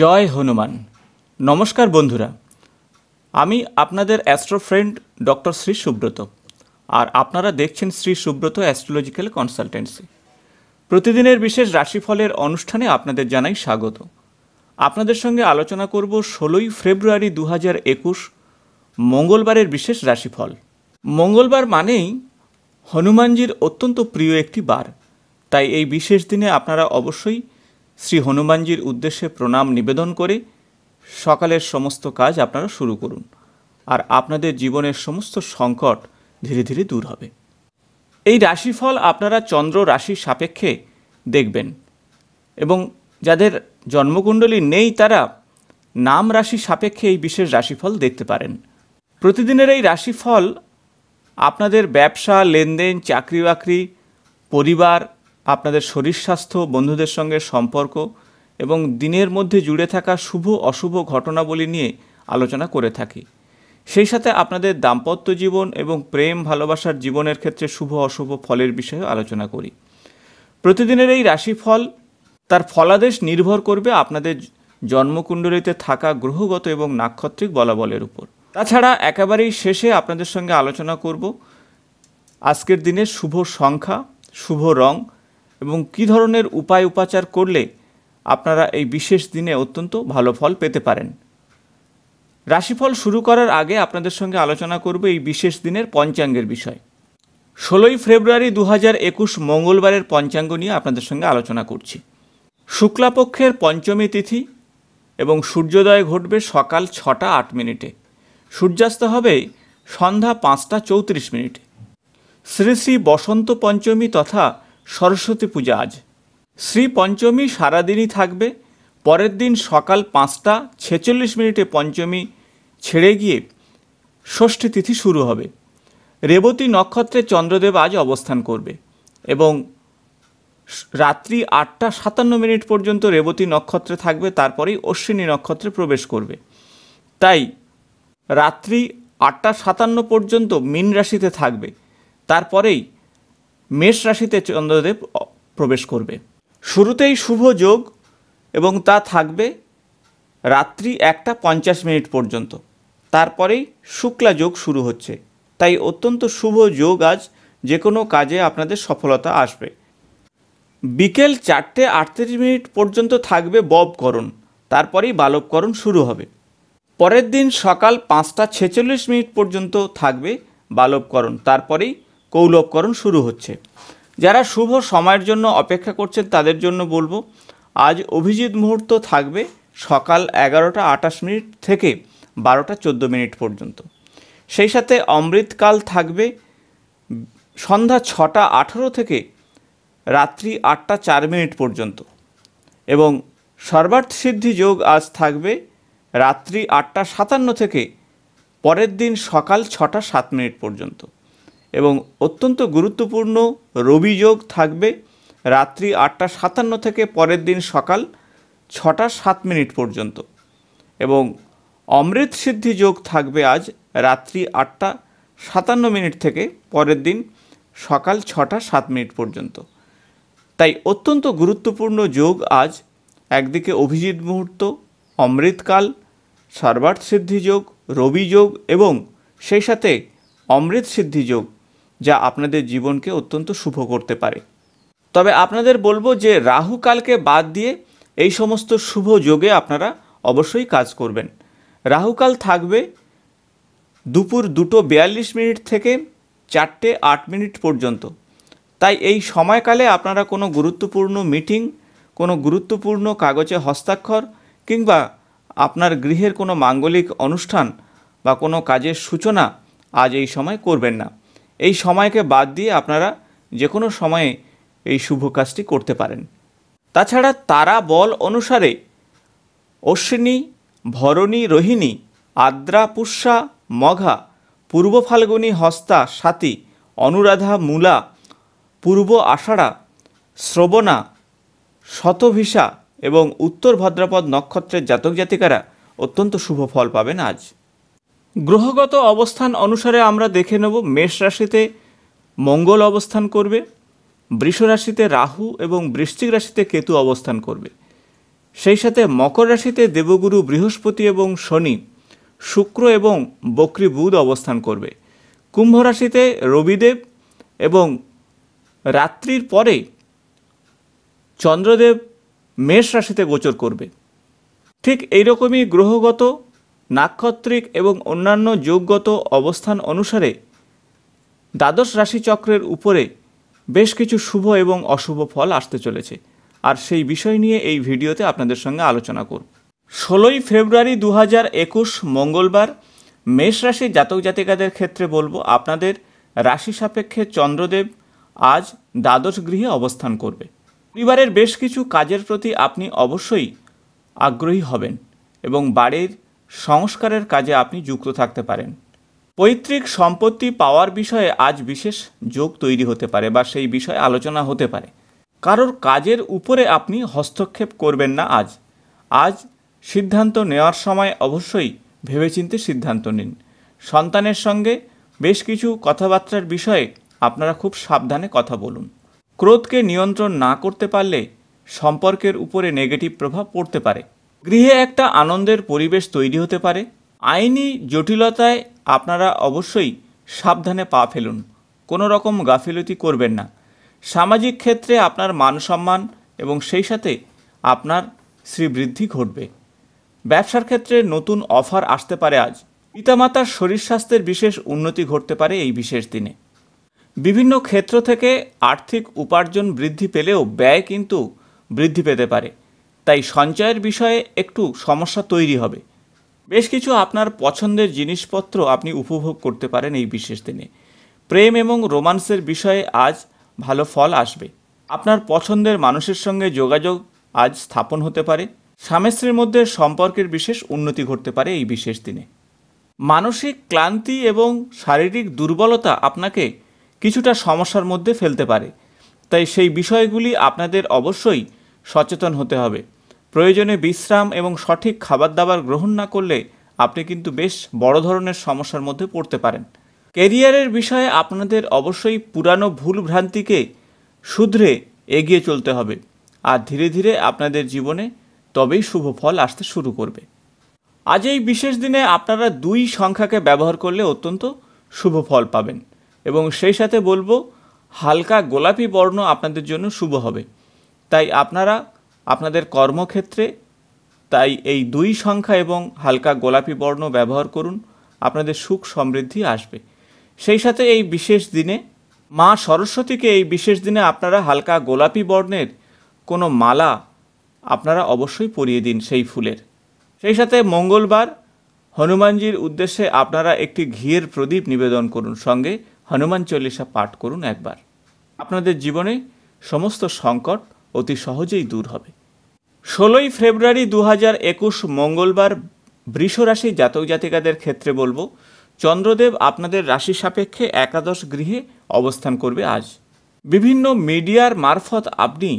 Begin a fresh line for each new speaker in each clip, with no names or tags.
জয় হনুমান। নমস্কার বন্ধুরা, আমি আপনাদের astro friend doctor Shri Subrata, আর আপনারা দেখছেন শ্রী সুব্রত অ্যাস্ট্রোলজিক্যাল কনসালটেন্সি। প্রতিদিনের বিশেষ রাশিফলের অনুষ্ঠানে আপনাদের জানাই স্বাগত। আপনাদের সঙ্গে আলোচনা করব ষোলোই ফেব্রুয়ারি দু হাজার একুশ, মঙ্গলবারের বিশেষ রাশিফল। মঙ্গলবার মানেই হনুমানজির অত্যন্ত প্রিয় একটি বার, তাই এই বিশেষ দিনে আপনারা অবশ্যই শ্রী হনুমানজির উদ্দেশ্যে প্রণাম নিবেদন করে সকালের সমস্ত কাজ আপনারা শুরু করুন। আর আপনাদের জীবনের সমস্ত সংকট ধীরে ধীরে দূর হবে। এই রাশিফল আপনারা চন্দ্র রাশি সাপেক্ষে দেখবেন এবং যাদের জন্মকুণ্ডলী নেই তারা নাম রাশি সাপেক্ষে এই বিশেষ রাশিফল দেখতে পারেন। প্রতিদিনের এই রাশিফল আপনাদের ব্যবসা, লেনদেন চাকরি বাকরি পরিবার আপনাদের শরীর স্বাস্থ্য, বন্ধুদের সঙ্গে সম্পর্ক এবং দিনের মধ্যে জুড়ে থাকা শুভ, অশুভ ঘটনাবলী নিয়ে আলোচনা করে থাকি। সেই সাথে আপনাদের দাম্পত্য জীবন এবং প্রেম, ভালোবাসার জীবনের ক্ষেত্রে শুভ, অশুভ ফলের বিষয়ে আলোচনা করি। প্রতিদিনের এই রাশিফল তার ফলাদেশ নির্ভর করবে আপনাদের জন্মকুণ্ডলিতে থাকা গ্রহগত এবং নাক্ষত্রিক বলাবলের উপর। তাছাড়া একেবারেই শেষে আপনাদের সঙ্গে আলোচনা করব আজকের দিনের শুভ সংখ্যা, শুভ রং এবং কী ধরনের উপায় উপাচার করলে আপনারা এই বিশেষ দিনে অত্যন্ত ভালো ফল পেতে পারেন? রাশিফল শুরু করার আগে আপনাদের সঙ্গে আলোচনা করব এই বিশেষ দিনের পঞ্চাঙ্গের বিষয়। ষোলোই ফেব্রুয়ারি দু হাজার একুশ মঙ্গলবারের পঞ্চাঙ্গ নিয়ে আপনাদের সঙ্গে আলোচনা করছি। শুক্লাপক্ষের পঞ্চমী তিথি এবং সূর্যোদয় ঘটবে সকাল ছটা আট মিনিটে। সূর্যাস্ত হবে সন্ধ্যা পাঁচটা চৌত্রিশ মিনিটে। শ্রী শ্রী বসন্ত পঞ্চমী তথা সরস্বতী পূজা আজ। শ্রী পঞ্চমী সারাদিনই থাকবে। পরের দিন সকাল পাঁচটা ছেচল্লিশ মিনিটে পঞ্চমী ছেড়ে গিয়ে ষষ্ঠী তিথি শুরু হবে। রেবতী নক্ষত্রে চন্দ্রদেব আজ অবস্থান করবে এবং রাত্রি আটটা সাতান্ন মিনিট পর্যন্ত রেবতী নক্ষত্রে থাকবে, তারপরেই অশ্বিনী নক্ষত্রে প্রবেশ করবে। তাই রাত্রি আটটা সাতান্ন পর্যন্ত মীন রাশিতে থাকবে। তারপরেই মেষ রাশিতে চন্দ্রদেব প্রবেশ করবে। শুরুতেই শুভ যোগ এবং তা থাকবে রাত্রি একটা পঞ্চাশ মিনিট পর্যন্ত। তারপরেই শুক্লা যোগ শুরু হচ্ছে। তাই অত্যন্ত শুভ যোগ আজ যে কোনো কাজে আপনাদের সফলতা আসবে। বিকেল চারটে আটত্রিশ মিনিট পর্যন্ত থাকবে ববকরণ তারপরেই বালবকরণ শুরু হবে। পরের দিন সকাল পাঁচটা ছেচল্লিশ মিনিট পর্যন্ত থাকবে বালবকরণ তারপরেই কৌলবকরণ শুরু হচ্ছে। যারা শুভ সময়ের জন্য অপেক্ষা করছেন তাদের জন্য বলব, আজ অভিজিৎ মুহূর্ত থাকবে সকাল এগারোটা আটাশ মিনিট থেকে বারোটা চোদ্দ মিনিট পর্যন্ত। সেই সাথে অমৃতকাল থাকবে সন্ধ্যা ছটা আঠারো থেকে রাত্রি আটটা চার মিনিট পর্যন্ত। এবং সর্বার্থ সিদ্ধি যোগ আজ থাকবে রাত্রি আটটা সাতান্ন থেকে পরের দিন সকাল ছটা সাত মিনিট পর্যন্ত। এবং অত্যন্ত গুরুত্বপূর্ণ রবি যোগ থাকবে রাত্রি আটটা সাতান্ন থেকে পরের দিন সকাল ছটা সাত মিনিট পর্যন্ত। এবং অমৃত সিদ্ধি যোগ থাকবে আজ রাত্রি আটটা সাতান্ন মিনিট থেকে পরের দিন সকাল ছটা সাত মিনিট পর্যন্ত। তাই অত্যন্ত গুরুত্বপূর্ণ যোগ আজ। একদিকে অভিজিৎ মুহূর্ত, অমৃতকাল, সর্বার্থ সিদ্ধি যোগ, রবি যোগ এবং সেই সাথে অমৃত সিদ্ধি যোগ যা আপনাদের জীবনকে অত্যন্ত শুভ করতে পারে। তবে আপনাদের বলব যে রাহু কালকে বাদ দিয়ে এই সমস্ত শুভ যোগে আপনারা অবশ্যই কাজ করবেন। রাহুকাল থাকবে দুপুর দুটো বিয়াল্লিশ মিনিট থেকে চারটে আট মিনিট পর্যন্ত। তাই এই সময়কালে আপনারা কোনো গুরুত্বপূর্ণ মিটিং, কোনো গুরুত্বপূর্ণ কাগজে হস্তাক্ষর কিংবা আপনার গৃহের কোনো মাঙ্গলিক অনুষ্ঠান বা কোনো কাজের সূচনা আজ এই সময় করবেন না। এই সময়কে বাদ দিয়ে আপনারা যে কোনো সময়ে এই শুভ কাজটি করতে পারেন। তাছাড়া তারা বল অনুসারে অশ্বিনী, ভরণী, রোহিণী, আদ্রা, পুষ্যা, মঘা, পূর্ব ফাল্গুনী, হস্তা, সাতী, অনুরাধা, মূলা, পূর্ব আষাঢ়া, শ্রবণা শতভিসা এবং উত্তর ভদ্রাপদ নক্ষত্রের জাতক জাতিকারা অত্যন্ত শুভ ফল পাবেন আজ। গ্রহগত অবস্থান অনুসারে আমরা দেখে নেব মেষ রাশিতে মঙ্গল অবস্থান করবে, বৃষ রাশিতে রাহু এবং বৃশ্চিক রাশিতে কেতু অবস্থান করবে। সেই সাথে মকর রাশিতে দেবগুরু বৃহস্পতি এবং শনি, শুক্র এবং বক্রী বুধ অবস্থান করবে। কুম্ভ রাশিতে রবিদেব এবং রাত্রির পরে চন্দ্রদেব মেষ রাশিতে গোচর করবে। ঠিক এইরকমই গ্রহগত নাক্ষত্রিক এবং অন্যান্য যোগগত অবস্থান অনুসারে দ্বাদশ রাশিচক্রের উপরে বেশ কিছু শুভ এবং অশুভ ফল আসতে চলেছে। আর সেই বিষয় নিয়ে এই ভিডিওতে আপনাদের সঙ্গে আলোচনা করব। ষোলোই ফেব্রুয়ারি দু একুশ মঙ্গলবার মেষ রাশির জাতক জাতিকাদের ক্ষেত্রে বলব, আপনাদের রাশি সাপেক্ষে চন্দ্রদেব আজ দ্বাদশ গৃহে অবস্থান করবে। পরিবারের বেশ কিছু কাজের প্রতি আপনি অবশ্যই আগ্রহী হবেন এবং বাড়ির সংস্কারের কাজে আপনি যুক্ত থাকতে পারেন। পৈতৃক সম্পত্তি পাওয়ার বিষয়ে আজ বিশেষ যোগ তৈরি হতে পারে বা সেই বিষয়ে আলোচনা হতে পারে। কারোর কাজের উপরে আপনি হস্তক্ষেপ করবেন না আজ। আজ সিদ্ধান্ত নেওয়ার সময় অবশ্যই ভেবেচিন্তে সিদ্ধান্ত নিন। সন্তানের সঙ্গে বেশ কিছু কথাবার্তার বিষয়ে আপনারা খুব সাবধানে কথা বলুন। ক্রোধকে নিয়ন্ত্রণ না করতে পারলে সম্পর্কের উপরে নেগেটিভ প্রভাব পড়তে পারে। গৃহে একটা আনন্দের পরিবেশ তৈরি হতে পারে। আইনি জটিলতায় আপনারা অবশ্যই সাবধানে পা ফেলুন। কোনো রকম গাফিলতি করবেন না। সামাজিক ক্ষেত্রে আপনার মান সম্মান এবং সেই সাথে আপনার শ্রীবৃদ্ধি ঘটবে। ব্যবসার ক্ষেত্রে নতুন অফার আসতে পারে আজ। পিতামাতার শরীর স্বাস্থ্যের বিশেষ উন্নতি ঘটতে পারে এই বিশেষ দিনে। বিভিন্ন ক্ষেত্র থেকে আর্থিক উপার্জন বৃদ্ধি পেলেও ব্যয় কিন্তু বৃদ্ধি পেতে পারে। তাই সঞ্চয়ের বিষয়ে একটু সমস্যা তৈরি হবে। বেশ কিছু আপনার পছন্দের জিনিসপত্র আপনি উপভোগ করতে পারেন এই বিশেষ দিনে। প্রেম এবং রোমান্সের বিষয়ে আজ ভালো ফল আসবে। আপনার পছন্দের মানুষের সঙ্গে যোগাযোগ আজ স্থাপন হতে পারে। স্বামী মধ্যে সম্পর্কের বিশেষ উন্নতি ঘটতে পারে এই বিশেষ দিনে। মানসিক ক্লান্তি এবং শারীরিক দুর্বলতা আপনাকে কিছুটা সমস্যার মধ্যে ফেলতে পারে। তাই সেই বিষয়গুলি আপনাদের অবশ্যই সচেতন হতে হবে। প্রয়োজনে বিশ্রাম এবং সঠিক খাবার দাবার গ্রহণ না করলে আপনি কিন্তু বেশ বড় ধরনের সমস্যার মধ্যে পড়তে পারেন। কেরিয়ারের বিষয়ে আপনাদের অবশ্যই পুরানো ভুল ভ্রান্তিকে শুধরে এগিয়ে চলতে হবে আর ধীরে ধীরে আপনাদের জীবনে তবেই শুভ ফল আসতে শুরু করবে। আজ এই বিশেষ দিনে আপনারা দুই সংখ্যাকে ব্যবহার করলে অত্যন্ত শুভ ফল পাবেন এবং সেই সাথে বলব, হালকা গোলাপি বর্ণ আপনাদের জন্য শুভ হবে। তাই আপনারা আপনাদের কর্মক্ষেত্রে তাই এই দুই সংখ্যা এবং হালকা গোলাপি বর্ণ ব্যবহার করুন, আপনাদের সুখ সমৃদ্ধি আসবে। সেই সাথে এই বিশেষ দিনে মা সরস্বতীকে এই বিশেষ দিনে আপনারা হালকা গোলাপি বর্ণের কোনো মালা আপনারা অবশ্যই পরিয়ে দিন সেই ফুলের। সেই সাথে মঙ্গলবার হনুমানজির উদ্দেশ্যে আপনারা একটি ঘিয়ের প্রদীপ নিবেদন করুন, সঙ্গে হনুমান চল্লিশা পাঠ করুন একবার। আপনাদের জীবনে সমস্ত সংকট অতি সহজেই দূর হবে। ষোলোই ফেব্রুয়ারি দু হাজার একুশ মঙ্গলবার বৃষ রাশি জাতক জাতিকাদের ক্ষেত্রে বলব, চন্দ্রদেব আপনাদের রাশি সাপেক্ষে একাদশ গৃহে অবস্থান করবে আজ। বিভিন্ন মিডিয়ার মারফত আপনি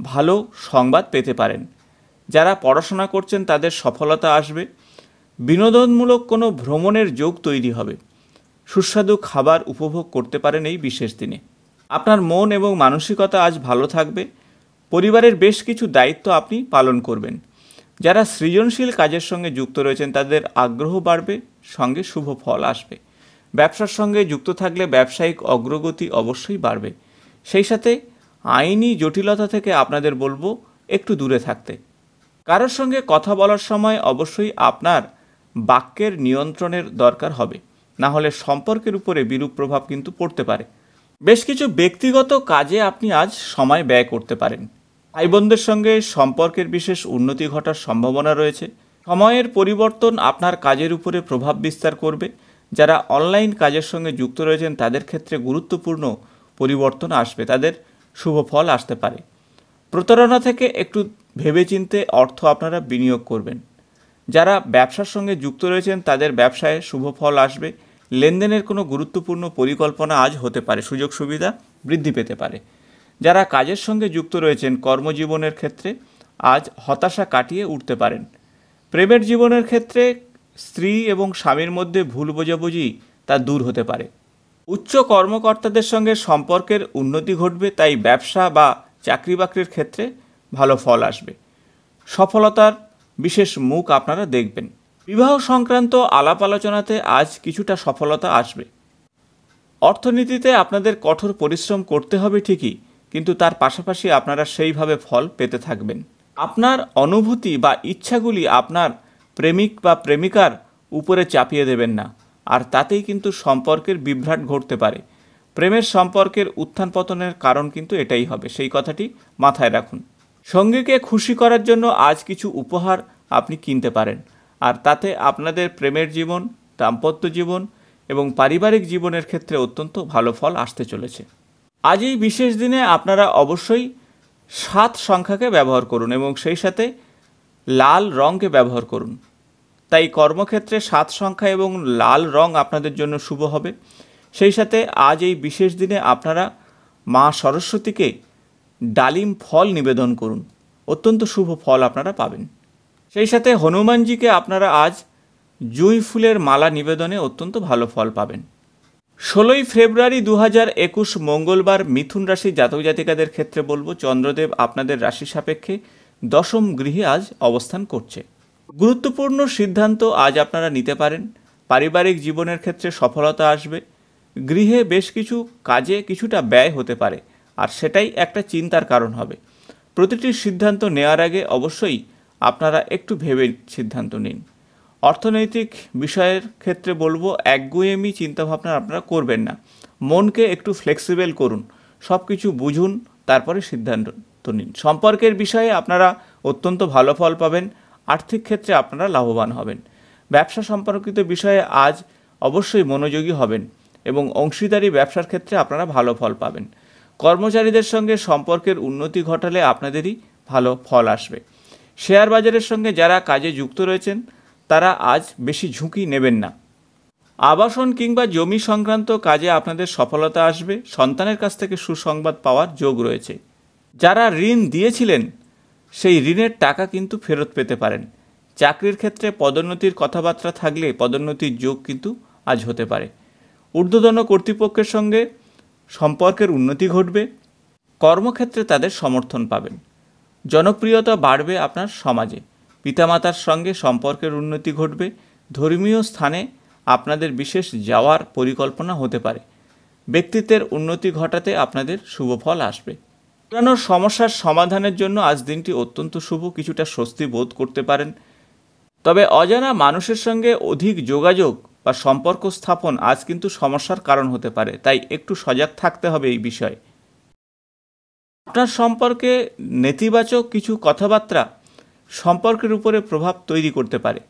ভালো সংবাদ পেতে পারেন। যারা পড়াশোনা করছেন তাদের সফলতা আসবে। বিনোদনমূলক কোনো ভ্রমণের যোগ তৈরি হবে। সুস্বাদু খাবার উপভোগ করতে পারেন এই বিশেষ দিনে। আপনার মন এবং মানসিকতা আজ ভালো থাকবে। পরিবারের বেশ কিছু দায়িত্ব আপনি পালন করবেন। যারা সৃজনশীল কাজের সঙ্গে যুক্ত রয়েছেন, তাদের আগ্রহ বাড়বে, সঙ্গে শুভ ফল আসবে। ব্যবসার সঙ্গে যুক্ত থাকলে ব্যবসায়িক অগ্রগতি অবশ্যই বাড়বে। সেই সাথে আইনি জটিলতা থেকে আপনাদের বলব, একটু দূরে থাকতে। কারোর সঙ্গে কথা বলার সময় অবশ্যই আপনার বাক্যের নিয়ন্ত্রণের দরকার হবে। না হলে সম্পর্কের উপরে বিরূপ প্রভাব কিন্তু পড়তে পারে। বেশ কিছু ব্যক্তিগত কাজে আপনি আজ সময় ব্যয় করতে পারেন। ভাই বোনদের সঙ্গে সম্পর্কের বিশেষ উন্নতি ঘটার সম্ভাবনা রয়েছে। সময়ের পরিবর্তন আপনার কাজের উপরে প্রভাব বিস্তার করবে। যারা অনলাইন কাজের সঙ্গে যুক্ত রয়েছেন, তাদের ক্ষেত্রে গুরুত্বপূর্ণ পরিবর্তন আসবে। তাদের শুভ ফল আসতে পারে। প্রতারণা থেকে একটু ভেবেচিন্তে অর্থ আপনারা বিনিয়োগ করবেন। যারা ব্যবসার সঙ্গে যুক্ত রয়েছেন, তাদের ব্যবসায় শুভ ফল আসবে। লেনদেনের কোনো গুরুত্বপূর্ণ পরিকল্পনা আজ হতে পারে। সুযোগ সুবিধা বৃদ্ধি পেতে পারে। যারা কাজের সঙ্গে যুক্ত রয়েছেন কর্মজীবনের ক্ষেত্রে, আজ হতাশা কাটিয়ে উঠতে পারেন। প্রেমের জীবনের ক্ষেত্রে স্ত্রী এবং স্বামীর মধ্যে ভুল বোঝাবুঝি তা দূর হতে পারে। উচ্চ কর্মকর্তাদের সঙ্গে সম্পর্কের উন্নতি ঘটবে, তাই ব্যবসা বা চাকরি বাকরির ক্ষেত্রে ভালো ফল আসবে। সফলতার বিশেষ মুখ আপনারা দেখবেন। বিবাহ সংক্রান্ত আলাপ আলোচনাতে আজ কিছুটা সফলতা আসবে। অর্থনীতিতে আপনাদের কঠোর পরিশ্রম করতে হবে ঠিকই কিন্তু তার পাশাপাশি আপনারা সেইভাবে ফল পেতে থাকবেন। আপনার অনুভূতি বা ইচ্ছাগুলি আপনার প্রেমিক বা প্রেমিকার উপরে চাপিয়ে দেবেন না, আর তাতেই কিন্তু সম্পর্কের বিভ্রাট ঘটতে পারে। প্রেমের সম্পর্কের উত্থান পতনের কারণ কিন্তু এটাই হবে, সেই কথাটি মাথায় রাখুন। সঙ্গীকে খুশি করার জন্য আজ কিছু উপহার আপনি কিনতে পারেন, আর তাতে আপনাদের প্রেমের জীবন, দাম্পত্য জীবন এবং পারিবারিক জীবনের ক্ষেত্রে অত্যন্ত ভালো ফল আসতে চলেছে। আজ এই বিশেষ দিনে আপনারা অবশ্যই সাত সংখ্যাকে ব্যবহার করুন এবং সেই সাথে লাল রঙকে ব্যবহার করুন। তাই কর্মক্ষেত্রে সাত সংখ্যা এবং লাল রং আপনাদের জন্য শুভ হবে। সেই সাথে আজ এই বিশেষ দিনে আপনারা মা সরস্বতীকে ডালিম ফল নিবেদন করুন। অত্যন্ত শুভ ফল আপনারা পাবেন। সেই সাথে হনুমানজিকে আপনারা আজ জুঁই ফুলের মালা নিবেদনে অত্যন্ত ভালো ফল পাবেন। ষোলোই ফেব্রুয়ারি দু হাজার একুশ মঙ্গলবার মিথুন রাশি জাতক জাতিকাদের ক্ষেত্রে বলব, চন্দ্রদেব আপনাদের রাশি সাপেক্ষে দশম গৃহে আজ অবস্থান করছে। গুরুত্বপূর্ণ সিদ্ধান্ত আজ আপনারা নিতে পারেন। পারিবারিক জীবনের ক্ষেত্রে সফলতা আসবে। গৃহে বেশ কিছু কাজে কিছুটা ব্যয় হতে পারে, আর সেটাই একটা চিন্তার কারণ হবে। প্রতিটি সিদ্ধান্ত নেওয়ার আগে অবশ্যই আপনারা একটু ভেবে সিদ্ধান্ত নিন। অর্থনৈতিক বিষয়ের ক্ষেত্রে বলব, একগুয়েমি চিন্তাভাবনা আপনারা করবেন না। মনকে একটু ফ্লেক্সিবল করুন সব কিছু বুঝুন, তারপরে সিদ্ধান্ত নিন। সম্পর্কের বিষয়ে আপনারা অত্যন্ত ভালো ফল পাবেন, আর্থিক ক্ষেত্রে আপনারা লাভবান হবেন। ব্যবসা সম্পর্কিত বিষয়ে আজ অবশ্যই মনোযোগী হবেন এবং অংশীদারি ব্যবসার ক্ষেত্রে আপনারা ভালো ফল পাবেন। কর্মচারীদের সঙ্গে সম্পর্কের উন্নতি ঘটালে আপনাদেরই ভালো ফল আসবে। শেয়ার বাজারের সঙ্গে যারা কাজে যুক্ত রয়েছেন তারা আজ বেশি ঝুঁকি নেবেন না। আবাসন কিংবা জমি সংক্রান্ত কাজে আপনাদের সফলতা আসবে, সন্তানের কাছ থেকে সুসংবাদ পাওয়ার যোগ রয়েছে। যারা ঋণ দিয়েছিলেন, সেই ঋণের টাকা কিন্তু ফেরত পেতে পারেন। চাকরির ক্ষেত্রে পদোন্নতির কথাবার্তা থাকলে পদোন্নতির যোগ কিন্তু আজ হতে পারে। ঊর্ধ্বতন কর্তৃপক্ষের সঙ্গে সম্পর্কের উন্নতি ঘটবে, কর্মক্ষেত্রে তাদের সমর্থন পাবেন। জনপ্রিয়তা বাড়বে আপনার সমাজে। পিতামাতার সঙ্গে সম্পর্কের উন্নতি ঘটবে। ধর্মীয় স্থানে আপনাদের বিশেষ যাওয়ার পরিকল্পনা হতে পারে। ব্যক্তিত্বের উন্নতি ঘটাতে আপনাদের শুভ ফল আসবে। পুরানো সমস্যার সমাধানের জন্য আজ দিনটি অত্যন্ত শুভ, কিছুটা স্বস্তি বোধ করতে পারেন। তবে অজানা মানুষের সঙ্গে অধিক যোগাযোগ বা সম্পর্ক স্থাপন আজ কিন্তু সমস্যার কারণ হতে পারে, তাই একটু সজাগ থাকতে হবে এই বিষয়ে। আপনার সম্পর্কে নেতিবাচক কিছু কথাবার্তা সম্পর্কের উপরে প্রভাব তৈরি করতে পারে।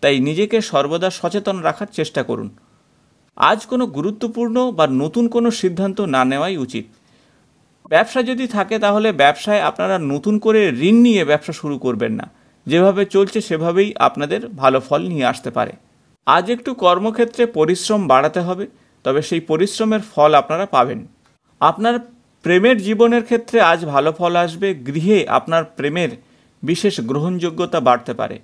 তাই নিজেকে সর্বদা সচেতন রাখার চেষ্টা করুন। আজ কোনো গুরুত্বপূর্ণ বা নতুন কোনো সিদ্ধান্ত না নেওয়াই উচিত। ব্যবসা যদি থাকে তাহলে ব্যবসায় আপনারা নতুন করে ঋণ নিয়ে ব্যবসা শুরু করবেন না। যেভাবে চলছে সেভাবেই আপনাদের ভালো ফল নিয়ে আসতে পারে। আজ একটু কর্মক্ষেত্রে পরিশ্রম বাড়াতে হবে, তবে সেই পরিশ্রমের ফল আপনারা পাবেন। আপনার প্রেমের জীবনের ক্ষেত্রে আজ ভালো ফল আসবে, গৃহে আপনার প্রেমের বিশেষ গ্রহণযোগ্যতা বাড়তে পারে।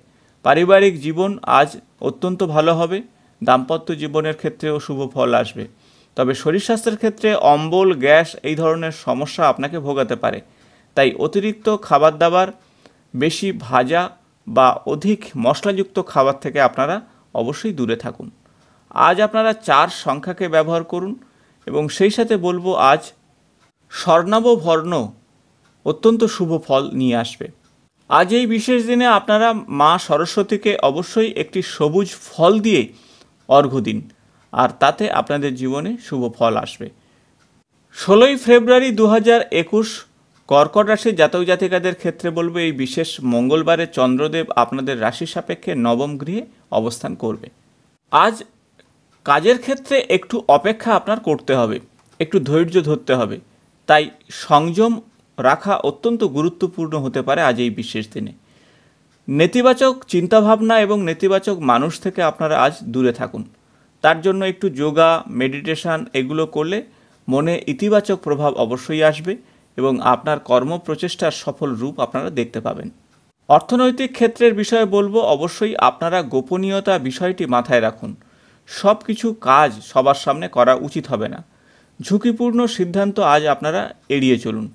পারিবারিক জীবন আজ অত্যন্ত ভালো হবে, দাম্পত্য জীবনের ক্ষেত্রেও শুভ ফল আসবে। তবে শরীর স্বাস্থ্যের ক্ষেত্রে অম্বল, গ্যাস এই ধরনের সমস্যা আপনাকে ভোগাতে পারে। তাই অতিরিক্ত খাবার দাবার বেশি ভাজা বা অধিক মশলাযুক্ত খাবার থেকে আপনারা অবশ্যই দূরে থাকুন। আজ আপনারা চার সংখ্যাকে ব্যবহার করুন এবং সেই সাথে বলব আজ স্বর্ণাব ভর্ণ অত্যন্ত শুভ ফল নিয়ে আসবে। আজ এই বিশেষ দিনে আপনারা মা সরস্বতীকে অবশ্যই একটি সবুজ ফল দিয়ে অর্ঘ্য দিন, আর তাতে আপনাদের জীবনে শুভ ফল আসবে। ষোলোই ফেব্রুয়ারি দু হাজার একুশ, কর্কট রাশির জাতক জাতিকাদের ক্ষেত্রে বলব এই বিশেষ মঙ্গলবারে চন্দ্রদেব আপনাদের রাশি সাপেক্ষে নবম গৃহে অবস্থান করবে। আজ কাজের ক্ষেত্রে একটু অপেক্ষা আপনার করতে হবে, একটু ধৈর্য ধরতে হবে, তাই সংযম রাখা অত্যন্ত গুরুত্বপূর্ণ হতে পারে আজ এই বিশেষ দিনে। নেতিবাচক চিন্তাভাবনা এবং নেতিবাচক মানুষ থেকে আপনারা আজ দূরে থাকুন। তার জন্য একটু যোগা, মেডিটেশান এগুলো করলে মনে ইতিবাচক প্রভাব অবশ্যই আসবে এবং আপনার কর্ম প্রচেষ্টার সফল রূপ আপনারা দেখতে পাবেন। অর্থনৈতিক ক্ষেত্রের বিষয়ে বলব, অবশ্যই আপনারা গোপনীয়তা বিষয়টি মাথায় রাখুন। সব কিছু কাজ সবার সামনে করা উচিত হবে না। ঝুঁকিপূর্ণ সিদ্ধান্ত আজ আপনারা এড়িয়ে চলুন।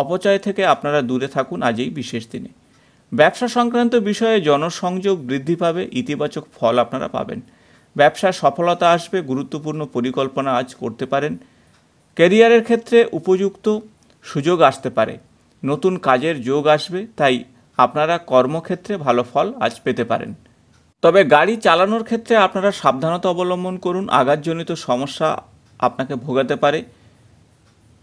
অপচয় থেকে আপনারা দূরে থাকুন আজ এই বিশেষ দিনে। ব্যবসা সংক্রান্ত বিষয়ে জনসংযোগ বৃদ্ধি পাবে, ইতিবাচক ফল আপনারা পাবেন। ব্যবসায় সফলতা আসবে, গুরুত্বপূর্ণ পরিকল্পনা আজ করতে পারেন। ক্যারিয়ারের ক্ষেত্রে উপযুক্ত সুযোগ আসতে পারে। নতুন কাজের যোগ আসবে, তাই আপনারা কর্মক্ষেত্রে ভালো ফল আজ পেতে পারেন। তবে গাড়ি চালানোর ক্ষেত্রে আপনারা সাবধানতা অবলম্বন করুন, আঘাতজনিত সমস্যা আপনাকে ভোগাতে পারে।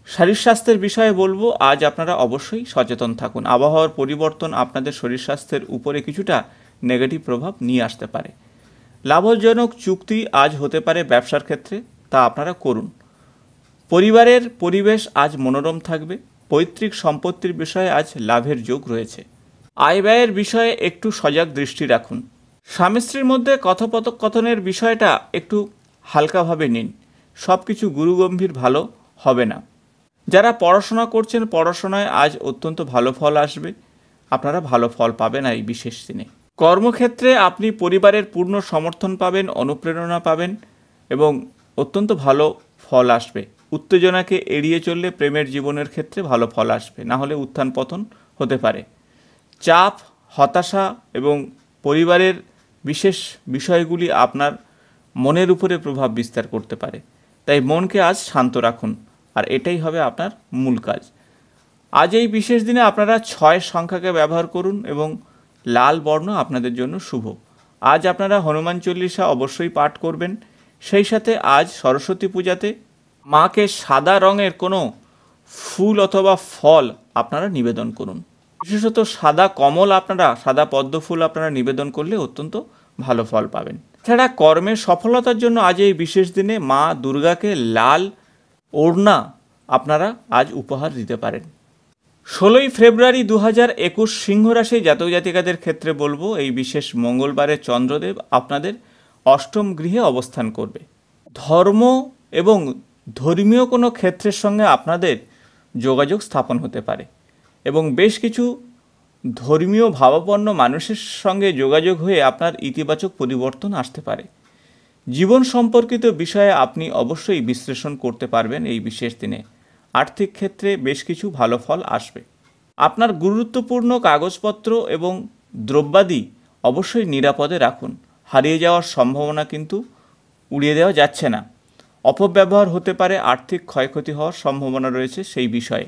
শরীর স্বাস্থ্যের বিষয়ে বলব, আজ আপনারা অবশ্যই সচেতন থাকুন। আবহাওয়ার পরিবর্তন আপনাদের শরীর স্বাস্থ্যের উপরে কিছুটা নেগেটিভ প্রভাব নিয়ে আসতে পারে। লাভজনক চুক্তি আজ হতে পারে ব্যবসার ক্ষেত্রে, তা আপনারা করুন। পরিবারের পরিবেশ আজ মনোরম থাকবে। পৈতৃক সম্পত্তির বিষয়ে আজ লাভের যোগ রয়েছে। আয় ব্যয়ের বিষয়ে একটু সজাগ দৃষ্টি রাখুন। স্বামী স্ত্রীর মধ্যে কথোপকথনের বিষয়টা একটু হালকাভাবে নিন। সব কিছু গুরুগম্ভীর ভালো হবে না। যারা পড়াশোনা করছেন, পড়াশোনায় আজ অত্যন্ত ভালো ফল আসবে। আপনারা ভালো ফল পাবেন এই বিশেষ দিনে। কর্মক্ষেত্রে আপনি পরিবারের পূর্ণ সমর্থন পাবেন, অনুপ্রেরণা পাবেন এবং অত্যন্ত ভালো ফল আসবে। উত্তেজনাকে এড়িয়ে চললে প্রেমের জীবনের ক্ষেত্রে ভালো ফল আসবে। না হলে উত্থান পতন হতে পারে। চাপ, হতাশা এবং পরিবারের বিশেষ বিষয়গুলি আপনার মনের উপরে প্রভাব বিস্তার করতে পারে। তাই মনকে আজ শান্ত রাখুন। আর এটাই হবে আপনার মূল কাজ। আজ এই বিশেষ দিনে আপনারা ছয় সংখ্যাকে ব্যবহার করুন এবং লাল বর্ণ আপনাদের জন্য শুভ। আজ আপনারা হনুমান চল্লিশা অবশ্যই পাঠ করবেন। সেই সাথে আজ সরস্বতী পূজাতে মাকে সাদা রঙের কোনো ফুল অথবা ফল আপনারা নিবেদন করুন। বিশেষত সাদা কমল আপনারা, সাদা পদ্ম ফুল আপনারা নিবেদন করলে অত্যন্ত ভালো ফল পাবেন। এছাড়া কর্মের সফলতার জন্য আজ এই বিশেষ দিনে মা দুর্গাকে লাল ওড়না আপনারা আজ উপহার দিতে পারেন। ষোলোই ফেব্রুয়ারি দু হাজার একুশ সিংহ রাশি জাতক জাতিকাদের ক্ষেত্রে বলব, এই বিশেষ মঙ্গলবারে চন্দ্রদেব আপনাদের অষ্টম গৃহে অবস্থান করবে। ধর্ম এবং ধর্মীয় কোনো ক্ষেত্রের সঙ্গে আপনাদের যোগাযোগ স্থাপন হতে পারে এবং বেশ কিছু ধর্মীয় ভাবাপন্ন মানুষের সঙ্গে যোগাযোগ হয়ে আপনার ইতিবাচক পরিবর্তন আসতে পারে। জীবন সম্পর্কিত বিষয়ে আপনি অবশ্যই বিশ্লেষণ করতে পারবেন এই বিশেষ দিনে। আর্থিক ক্ষেত্রে বেশ কিছু ভালো ফল আসবে। আপনার গুরুত্বপূর্ণ কাগজপত্র এবং দ্রব্যাদি অবশ্যই নিরাপদে রাখুন। হারিয়ে যাওয়ার সম্ভাবনা কিন্তু উড়িয়ে দেওয়া যাচ্ছে না। অপব্যবহার হতে পারে, আর্থিক ক্ষয়ক্ষতি হওয়ার সম্ভাবনা রয়েছে সেই বিষয়ে।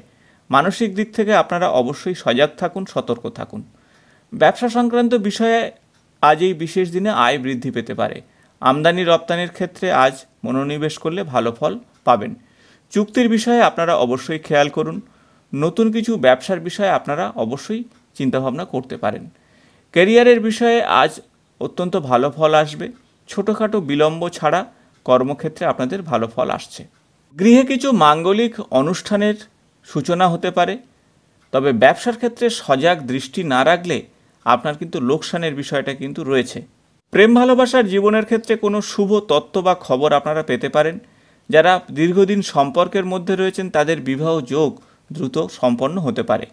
মানসিক দিক থেকে আপনারা অবশ্যই সজাগ থাকুন, সতর্ক থাকুন। ব্যবসা সংক্রান্ত বিষয়ে আজ এই বিশেষ দিনে আয় বৃদ্ধি পেতে পারে। আমদানি রপ্তানির ক্ষেত্রে আজ মনোনিবেশ করলে ভালো ফল পাবেন। চুক্তির বিষয়ে আপনারা অবশ্যই খেয়াল করুন। নতুন কিছু ব্যবসার বিষয়ে আপনারা অবশ্যই চিন্তাভাবনা করতে পারেন। ক্যারিয়ারের বিষয়ে আজ অত্যন্ত ভালো ফল আসবে। ছোটোখাটো বিলম্ব ছাড়া কর্মক্ষেত্রে আপনাদের ভালো ফল আসছে। গৃহে কিছু মাঙ্গলিক অনুষ্ঠানের সূচনা হতে পারে। তবে ব্যবসার ক্ষেত্রে সজাগ দৃষ্টি না রাখলে আপনার কিন্তু লোকসানের বিষয়টা কিন্তু রয়েছে। প্রেম ভালোবাসার জীবনের ক্ষেত্রে কোনো শুভ তত্ত্ব বা খবর আপনারা পেতে পারেন। যারা দীর্ঘদিন সম্পর্কের মধ্যে রয়েছেন, তাদের বিবাহ যোগ দ্রুত সম্পন্ন হতে পারে।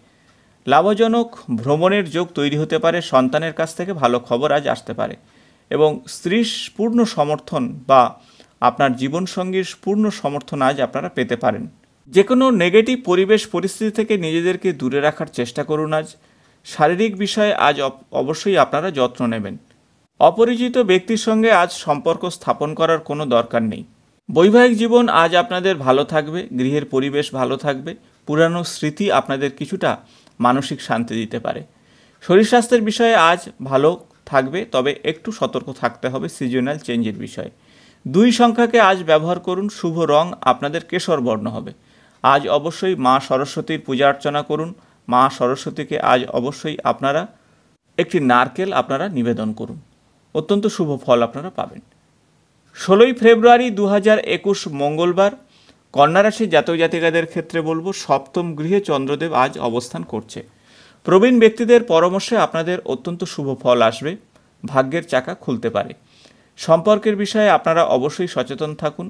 লাভজনক ভ্রমণের যোগ তৈরি হতে পারে, সন্তানের কাছ থেকে ভালো খবর আজ আসতে পারে এবং স্ত্রীর পূর্ণ সমর্থন বা আপনার জীবনসঙ্গীর পূর্ণ সমর্থন আজ আপনারা পেতে পারেন। যে কোনো নেগেটিভ পরিবেশ পরিস্থিতি থেকে নিজেদেরকে দূরে রাখার চেষ্টা করুন আজ। শারীরিক বিষয়ে আজ অবশ্যই আপনারা যত্ন নেবেন। অপরিচিত ব্যক্তির সঙ্গে আজ সম্পর্ক স্থাপন করার কোনো দরকার নেই। বৈবাহিক জীবন আজ আপনাদের ভালো থাকবে, গৃহের পরিবেশ ভালো থাকবে, পুরানো স্মৃতি আপনাদের কিছুটা মানসিক শান্তি দিতে পারে। শরীর স্বাস্থ্যের বিষয়ে আজ ভালো থাকবে, তবে একটু সতর্ক থাকতে হবে সিজনাল চেঞ্জের বিষয়ে। দুই সংখ্যাকে আজ ব্যবহার করুন, শুভ রং আপনাদের কেশর বর্ণ হবে। আজ অবশ্যই মা সরস্বতীর পূজা অর্চনা করুন। মা সরস্বতীকে আজ অবশ্যই আপনারা একটি নারকেল আপনারা নিবেদন করুন। অত্যন্ত শুভ ফল আপনারা পাবেন। ষোলোই ফেব্রুয়ারি দু হাজার একুশ মঙ্গলবার কন্যারাশি জাতক জাতিকাদের ক্ষেত্রে বলব, সপ্তম গৃহে চন্দ্রদেব আজ অবস্থান করছে। প্রবীণ ব্যক্তিদের পরামর্শে আপনাদের অত্যন্ত শুভ ফল আসবে, ভাগ্যের চাকা খুলতে পারে। সম্পর্কের বিষয়ে আপনারা অবশ্যই সচেতন থাকুন।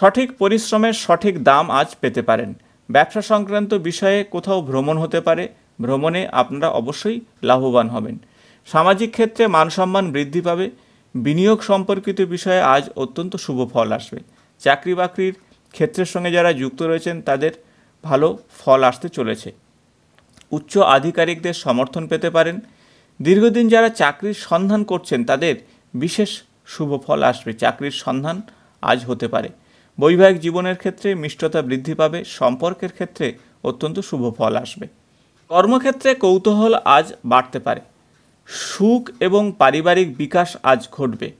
সঠিক পরিশ্রমের সঠিক দাম আজ পেতে পারেন। ব্যবসা সংক্রান্ত বিষয়ে কোথাও ভ্রমণ হতে পারে, ভ্রমণে আপনারা অবশ্যই লাভবান হবেন। সামাজিক ক্ষেত্রে মানসম্মান বৃদ্ধি পাবে। বিনিয়োগ সম্পর্কিত বিষয়ে আজ অত্যন্ত শুভ ফল আসবে। চাকরি বাকরির ক্ষেত্রের সঙ্গে যারা যুক্ত রয়েছেন, তাদের ভালো ফল আসতে চলেছে। উচ্চ আধিকারিকদের সমর্থন পেতে পারেন। দীর্ঘদিন যারা চাকরির সন্ধান করছেন, তাদের বিশেষ শুভ ফল আসবে। চাকরির সন্ধান আজ হতে পারে। বৈবাহিক জীবনের ক্ষেত্রে মিষ্টতা বৃদ্ধি পাবে। সম্পর্কের ক্ষেত্রে অত্যন্ত শুভ ফল আসবে। কর্মক্ষেত্রে কৌতূহল আজ বাড়তে পারে। সুখ এবং পারিবারিক বিকাশ আজ ঘটবে।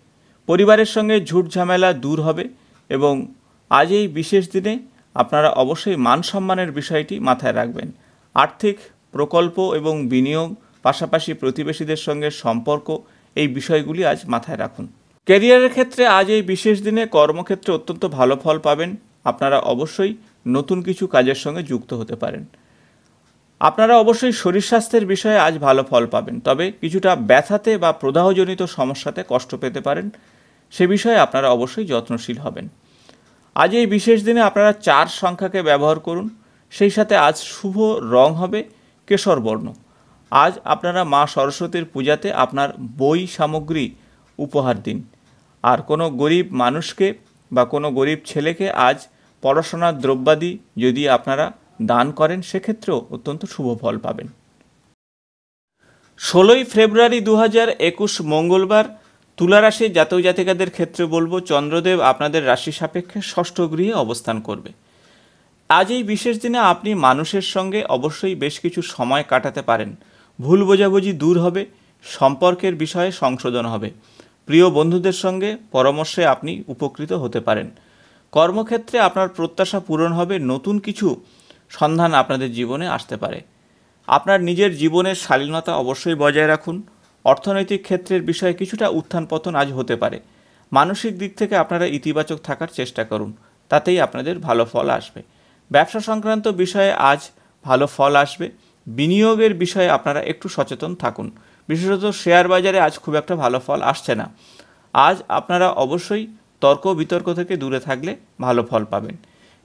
পরিবারের সঙ্গে ঝুট ঝামেলা দূর হবে এবং আজ এই বিশেষ দিনে আপনারা অবশ্যই মান সম্মানের বিষয়টি মাথায় রাখবেন। আর্থিক প্রকল্প এবং বিনিয়োগ, পাশাপাশি প্রতিবেশীদের সঙ্গে সম্পর্ক, এই বিষয়গুলি আজ মাথায় রাখুন। ক্যারিয়ারের ক্ষেত্রে আজ এই বিশেষ দিনে কর্মক্ষেত্রে অত্যন্ত ভালো ফল পাবেন। আপনারা অবশ্যই নতুন কিছু কাজের সঙ্গে যুক্ত হতে পারেন। আপনারা অবশ্যই শরীর স্বাস্থ্যের বিষয়ে আজ ভালো ফল পাবেন, তবে কিছুটা ব্যথাতে বা প্রদাহজনিত সমস্যাতে কষ্ট পেতে পারেন। সে বিষয়ে আপনারা অবশ্যই যত্নশীল হবেন। আজ এই বিশেষ দিনে আপনারা চার সংখ্যাকে ব্যবহার করুন। সেই সাথে আজ শুভ রং হবে কেশর বর্ণ আজ আপনারা মা সরস্বতীর পূজাতে আপনার বই সামগ্রী উপহার দিন। আর কোনো গরিব মানুষকে বা কোনো গরিব ছেলেকে আজ পড়াশোনার দ্রব্যাদি যদি আপনারা দান করেন, সেক্ষেত্রেও অত্যন্ত শুভ ফল পাবেন। ষোলোই ফেব্রুয়ারি দু হাজার একুশ মঙ্গলবার জাতক জাতিকাদের ক্ষেত্রে বলব, চন্দ্রদেব আপনাদের রাশি সাপেক্ষে ষষ্ঠ গৃহে অবস্থান করবে। আজ এই বিশেষ দিনে আপনি মানুষের সঙ্গে অবশ্যই বেশ কিছু সময় কাটাতে পারেন। ভুল বোঝাবুঝি দূর হবে, সম্পর্কের বিষয়ে সংশোধন হবে। প্রিয় বন্ধুদের সঙ্গে পরামর্শে আপনি উপকৃত হতে পারেন। কর্মক্ষেত্রে আপনার প্রত্যাশা পূরণ হবে, নতুন কিছু সন্ধান আপনাদের জীবনে আসতে পারে। আপনার নিজের জীবনের শালীনতা অবশ্যই বজায় রাখুন। অর্থনৈতিক ক্ষেত্রের বিষয়ে কিছুটা উত্থান পতন আজ হতে পারে। মানসিক দিক থেকে আপনারা ইতিবাচক থাকার চেষ্টা করুন। তাতেই আপনাদের ভালো ফল আসবে। ব্যবসা সংক্রান্ত বিষয়ে আজ ভালো ফল আসবে। বিনিয়োগের বিষয়ে আপনারা একটু সচেতন থাকুন। বিশেষত শেয়ার বাজারে আজ খুব একটা ভালো ফল আসছে না। আজ আপনারা অবশ্যই তর্ক বিতর্ক থেকে দূরে থাকলে ভালো ফল পাবেন।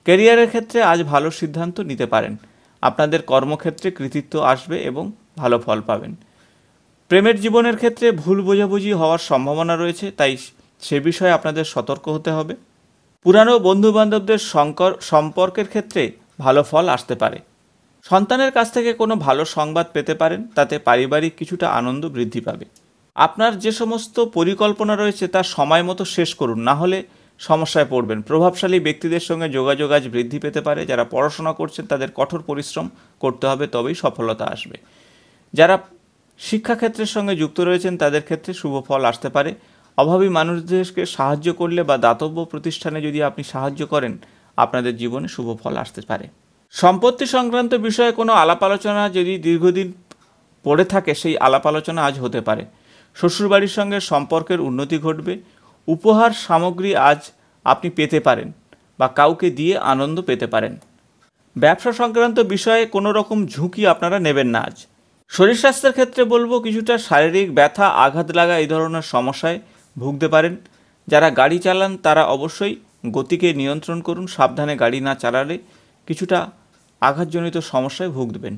ক্যারিয়ারের ক্ষেত্রে আজ ভালো সিদ্ধান্ত নিতে পারেন। আপনাদের কর্মক্ষেত্রে কৃতিত্ব আসবে এবং ভালো ফল পাবেন। প্রেমের জীবনের ক্ষেত্রে ভুল বোঝাবুঝি হওয়ার সম্ভাবনা রয়েছে, তাই সে বিষয়ে আপনাদের সতর্ক হতে হবে। পুরানো বন্ধুবান্ধবদের সংকর সম্পর্কের ক্ষেত্রে ভালো ফল আসতে পারে। সন্তানের কাছ থেকে কোনো ভালো সংবাদ পেতে পারেন, তাতে পারিবারিক কিছুটা আনন্দ বৃদ্ধি পাবে। আপনার যে সমস্ত পরিকল্পনা রয়েছে তা সময় মতো শেষ করুন, না হলে সমস্যায় পড়বেন। প্রভাবশালী ব্যক্তিদের সঙ্গে যোগাযোগ আজ বৃদ্ধি পেতে পারে। যারা পড়াশোনা করছেন, তাদের কঠোর পরিশ্রম করতে হবে, তবেই সফলতা আসবে। যারা শিক্ষাক্ষেত্রের সঙ্গে যুক্ত রয়েছেন, তাদের ক্ষেত্রে শুভ ফল আসতে পারে। অভাবী মানুষদেরকে সাহায্য করলে বা দাতব্য প্রতিষ্ঠানে যদি আপনি সাহায্য করেন, আপনাদের জীবনে শুভ ফল আসতে পারে। সম্পত্তি সংক্রান্ত বিষয়ে কোনো আলাপ আলোচনা যদি দীর্ঘদিন পড়ে থাকে, সেই আলাপ আলোচনা আজ হতে পারে। শ্বশুরবাড়ির সঙ্গে সম্পর্কের উন্নতি ঘটবে। উপহার সামগ্রী আজ আপনি পেতে পারেন বা কাউকে দিয়ে আনন্দ পেতে পারেন। ব্যবসা সংক্রান্ত বিষয়ে কোনো রকম ঝুঁকি আপনারা নেবেন না আজ। শরীর স্বাস্থ্যের ক্ষেত্রে বলব, কিছুটা শারীরিক ব্যথা, আঘাত লাগা এই ধরনের সমস্যায় ভুগতে পারেন। যারা গাড়ি চালান, তারা অবশ্যই গতিকে নিয়ন্ত্রণ করুন, সাবধানে গাড়ি না চালালে কিছুটা আঘাতজনিত সমস্যায় ভুগবেন।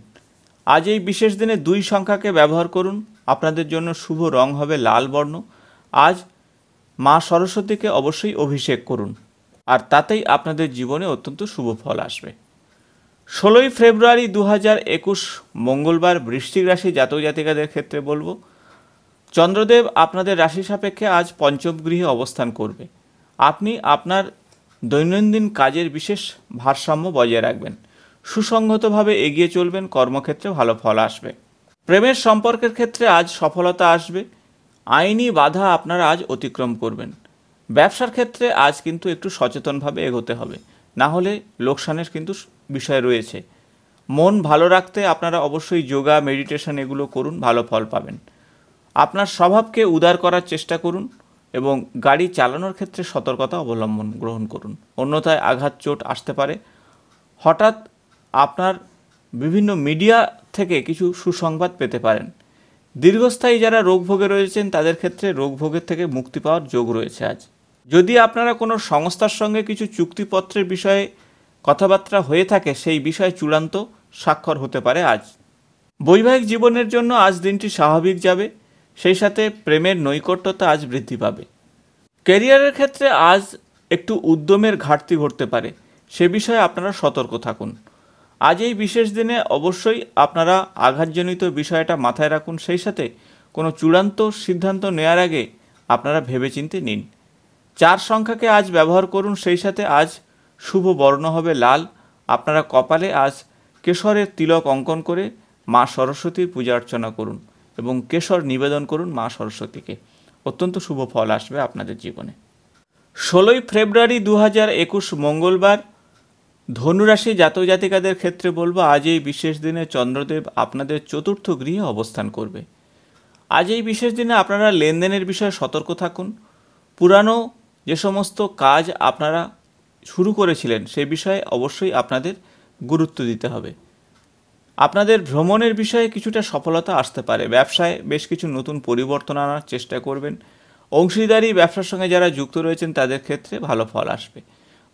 আজ এই বিশেষ দিনে দুই সংখ্যাকে ব্যবহার করুন। আপনাদের জন্য শুভ রং হবে লাল বর্ণ। আজ মা সরস্বতীকে অবশ্যই অভিষেক করুন, আর তাতেই আপনাদের জীবনে অত্যন্ত শুভ ফল আসবে। ষোলোই ফেব্রুয়ারি দু হাজার একুশ মঙ্গলবার বৃষ্টিক রাশি জাতক জাতিকাদের ক্ষেত্রে বলব, চন্দ্রদেব আপনাদের রাশি সাপেক্ষে আজ পঞ্চম গৃহে অবস্থান করবে। আপনি আপনার দৈনন্দিন কাজের বিশেষ ভারসাম্য বজায় রাখবেন। সুসংগতভাবে এগিয়ে চলবেন, কর্মক্ষেত্রে ভালো ফল আসবে। প্রেমের সম্পর্কের ক্ষেত্রে আজ সফলতা আসবে। আইনি বাধা আপনারা আজ অতিক্রম করবেন। ব্যবসার ক্ষেত্রে আজ কিন্তু একটু সচেতনভাবে এগোতে হবে। না হলে লোকসানের কিন্তু বিষয় রয়েছে। মন ভালো রাখতে আপনারা অবশ্যই যোগা, মেডিটেশন এগুলো করুন, ভালো ফল পাবেন। আপনার স্বভাবকে উদার করার চেষ্টা করুন এবং গাড়ি চালানোর ক্ষেত্রে সতর্কতা অবলম্বন গ্রহণ করুন। অন্যথায় আঘাত চোট আসতে পারে। হঠাৎ আপনার বিভিন্ন মিডিয়া থেকে কিছু সুসংবাদ পেতে পারেন। দীর্ঘস্থায়ী যারা রোগ ভোগে রয়েছেন, তাদের ক্ষেত্রে রোগ ভোগের থেকে মুক্তি পাওয়ার যোগ রয়েছে আজ। যদি আপনারা কোনো সংস্থার সঙ্গে কিছু চুক্তিপত্রের বিষয়ে কথাবার্তা হয়ে থাকে, সেই বিষয়ে চূড়ান্ত স্বাক্ষর হতে পারে আজ। বৈবাহিক জীবনের জন্য আজ দিনটি স্বাভাবিক যাবে, সেই সাথে প্রেমের নৈকট্যতা আজ বৃদ্ধি পাবে। ক্যারিয়ারের ক্ষেত্রে আজ একটু উদ্যমের ঘাটতি ঘটতে পারে, সে বিষয়ে আপনারা সতর্ক থাকুন। আজ এই বিশেষ দিনে অবশ্যই আপনারা আঘাতজনিত বিষয়টা মাথায় রাখুন। সেই সাথে কোনো চূড়ান্ত সিদ্ধান্ত নেওয়ার আগে আপনারা ভেবেচিন্তে নিন। চার সংখ্যাকে আজ ব্যবহার করুন, সেই সাথে আজ শুভ বর্ণ হবে লাল। আপনারা কপালে আজ কেশরের তিলক অঙ্কন করে মা সরস্বতীর পূজা অর্চনা করুন এবং কেশর নিবেদন করুন মা সরস্বতীকে। অত্যন্ত শুভ ফল আসবে আপনাদের জীবনে। ষোলোই ফেব্রুয়ারি দু হাজার একুশ মঙ্গলবার ধনুরাশি জাতক জাতিকাদের ক্ষেত্রে বলব, আজ এই বিশেষ দিনে চন্দ্রদেব আপনাদের চতুর্থ গৃহে অবস্থান করবে। আজ এই বিশেষ দিনে আপনারা লেনদেনের বিষয়ে সতর্ক থাকুন। পুরানো যে সমস্ত কাজ আপনারা শুরু করেছিলেন, সে বিষয়ে অবশ্যই আপনাদের গুরুত্ব দিতে হবে। আপনাদের ভ্রমণের বিষয়ে কিছুটা সফলতা আসতে পারে। ব্যবসায় বেশ কিছু নতুন পরিবর্তন আনার চেষ্টা করবেন। অংশীদারি, ব্যবসার সঙ্গে যারা যুক্ত রয়েছেন, তাদের ক্ষেত্রে ভালো ফল আসবে।